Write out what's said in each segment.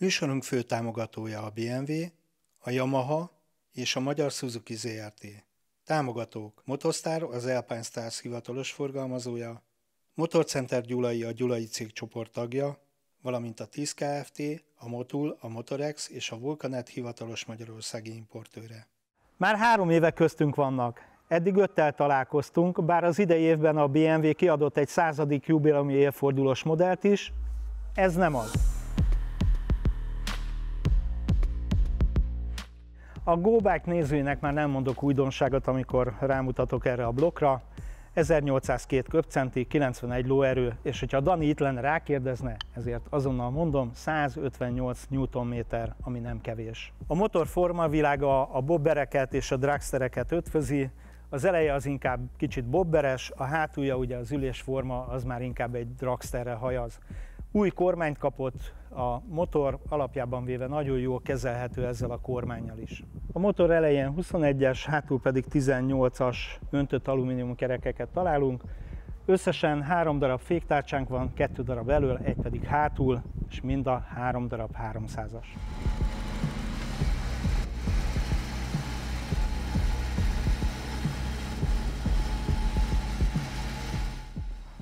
Műsorunk fő támogatója a BMW, a Yamaha és a Magyar Suzuki ZRT. Támogatók Motosztár, az Alpine Stars hivatalos forgalmazója, Motorcenter Gyulai a Gyulai cég csoport tagja, valamint a 10 Kft., a Motul, a Motorex és a Vulkanet hivatalos magyarországi importőre. Már három éve köztünk vannak. Eddig öttel találkoztunk, bár az idei évben a BMW kiadott egy századik jubileumi évfordulós modellt is. Ez nem az. A GoBike nézőinek már nem mondok újdonságot, amikor rámutatok erre a blokkra. 1802 köpcenti, 91 lóerő, és hogyha Dani itt lenne, rákérdezne, ezért azonnal mondom, 158 Nm, ami nem kevés. A motor formavilága a bobbereket és a dragstereket ötvözi, az eleje az inkább kicsit bobberes, a hátulja ugye az ülésforma az már inkább egy dragsterre hajaz. Új kormányt kapott, a motor alapjában véve nagyon jól kezelhető ezzel a kormányjal is. A motor elején 21-es, hátul pedig 18-as öntött alumínium kerekeket találunk. Összesen három darab féktárcsánk van, kettő darab elől, egy pedig hátul, és mind a három darab 300-as.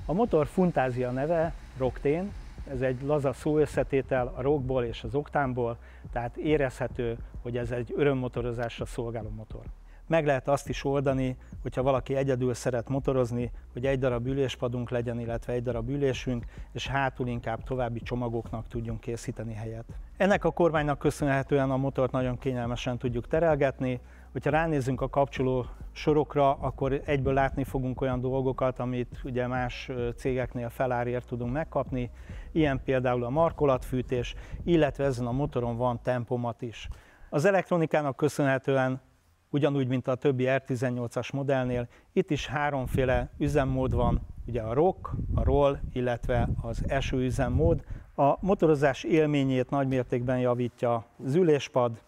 A motor Funtázia neve, Roktén, ez egy laza szóösszetétel a rockból és az oktánból, tehát érezhető, hogy ez egy örömmotorozásra szolgáló motor. Meg lehet azt is oldani, hogyha valaki egyedül szeret motorozni, hogy egy darab üléspadunk legyen, illetve egy darab ülésünk, és hátul inkább további csomagoknak tudjunk készíteni helyet. Ennek a kormánynak köszönhetően a motort nagyon kényelmesen tudjuk terelgetni, Hogyha ránézzünk a kapcsoló sorokra, akkor egyből látni fogunk olyan dolgokat, amit ugye más cégeknél felárért tudunk megkapni, ilyen például a markolatfűtés, illetve ezen a motoron van tempomat is. Az elektronikának köszönhetően ugyanúgy, mint a többi R18-as modellnél, itt is háromféle üzemmód van, ugye a rock, a roll, illetve az eső üzemmód. A motorozás élményét nagymértékben javítja az üléspad,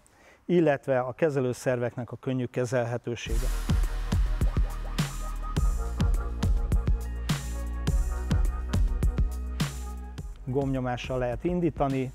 illetve a kezelőszerveknek a könnyű kezelhetősége. Gomnyomással lehet indítani,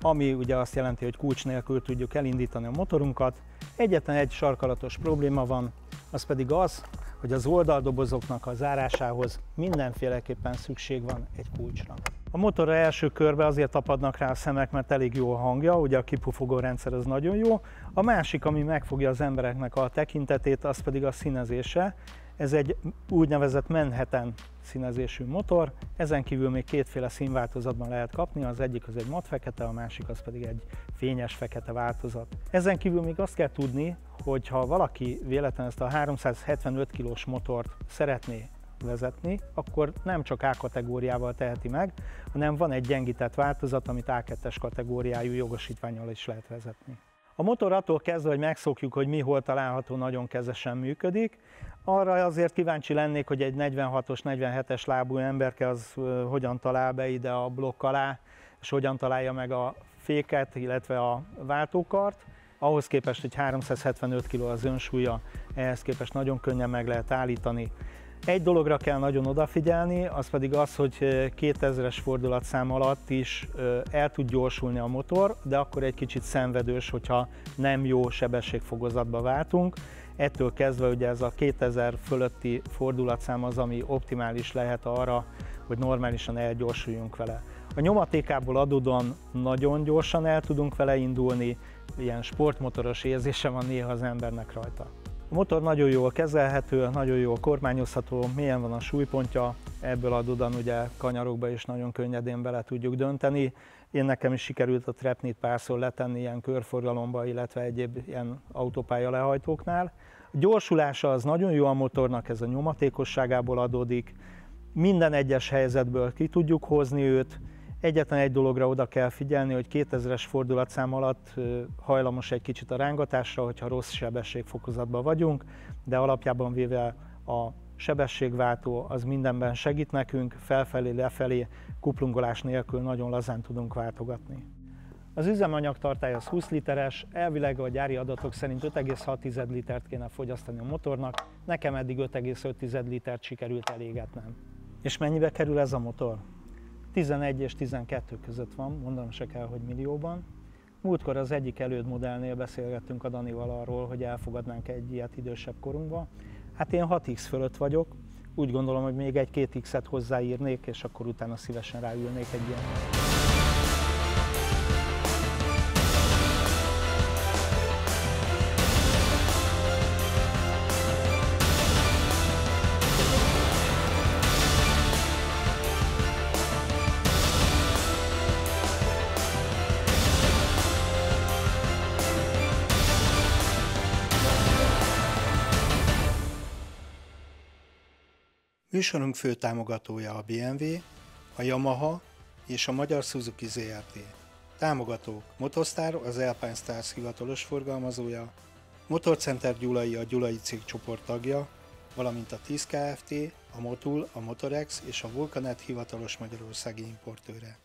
ami ugye azt jelenti, hogy kulcs nélkül tudjuk elindítani a motorunkat. Egyetlen egy sarkalatos probléma van, az pedig az, hogy az oldaldobozoknak a zárásához mindenféleképpen szükség van egy kulcsra. A motorra első körbe azért tapadnak rá a szemek, mert elég jó a hangja, ugye a kipufogó rendszer az nagyon jó. A másik, ami megfogja az embereknek a tekintetét, az pedig a színezése. Ez egy úgynevezett Manhattan színezésű motor, ezen kívül még kétféle színváltozatban lehet kapni, az egyik az egy mat fekete, a másik az pedig egy fényes fekete változat. Ezen kívül még azt kell tudni, hogy ha valaki véletlenül ezt a 375 kilós motort szeretné vezetni, akkor nem csak A kategóriával teheti meg, hanem van egy gyengített változat, amit A2-es kategóriájú jogosítványal is lehet vezetni. A motor attól kezdve, hogy megszokjuk, hogy mi hol található, nagyon kezesen működik. Arra azért kíváncsi lennék, hogy egy 46-os, 47-es lábú emberke az hogyan talál be ide a blokk alá, és hogyan találja meg a féket, illetve a váltókart. Ahhoz képest, hogy 375 kg az önsúlya, ehhez képest nagyon könnyen meg lehet állítani. Egy dologra kell nagyon odafigyelni, az pedig az, hogy 2000-es fordulatszám alatt is el tud gyorsulni a motor, de akkor egy kicsit szenvedős, hogyha nem jó sebességfokozatba váltunk. Ettől kezdve ugye ez a 2000 fölötti fordulatszám az, ami optimális lehet arra, hogy normálisan elgyorsuljunk vele. A nyomatékából adódóan nagyon gyorsan el tudunk vele indulni, ilyen sportmotoros érzése van néha az embernek rajta. A motor nagyon jól kezelhető, nagyon jól kormányozható, milyen van a súlypontja, ebből adódóan ugye kanyarokba is nagyon könnyedén bele tudjuk dönteni. Én nekem is sikerült a trepnit párszor letenni ilyen körforgalomba, illetve egyéb ilyen autópálya lehajtóknál. A gyorsulása az nagyon jó a motornak, ez a nyomatékosságából adódik. Minden egyes helyzetből ki tudjuk hozni őt, Egyetlen egy dologra oda kell figyelni, hogy 2000-es fordulatszám alatt hajlamos egy kicsit a rángatásra, hogyha rossz sebességfokozatban vagyunk, de alapjában véve a sebességváltó az mindenben segít nekünk, felfelé, lefelé, kuplungolás nélkül nagyon lazán tudunk váltogatni. Az üzemanyag tartály az 20 literes, elvileg a gyári adatok szerint 5,6 litert kéne fogyasztani a motornak, nekem eddig 5,5 litert sikerült elégetnem. És mennyibe kerül ez a motor? 11 és 12 között van, mondanom se kell, hogy millióban. Múltkor az egyik előd modellnél beszélgettünk a Danival arról, hogy elfogadnánk egy ilyet idősebb korunkba. Hát én 6x fölött vagyok, úgy gondolom, hogy még egy-két X-et hozzáírnék, és akkor utána szívesen ráülnék egy ilyen. Műsorunk fő támogatója a BMW, a Yamaha és a Magyar Suzuki ZRT. Támogatók Motostar, az Alpine Stars hivatalos forgalmazója, Motorcenter Gyulai a Gyulai cégcsoport tagja, valamint a 10 Kft., a Motul, a Motorex és a Vulcanet hivatalos magyarországi importőre.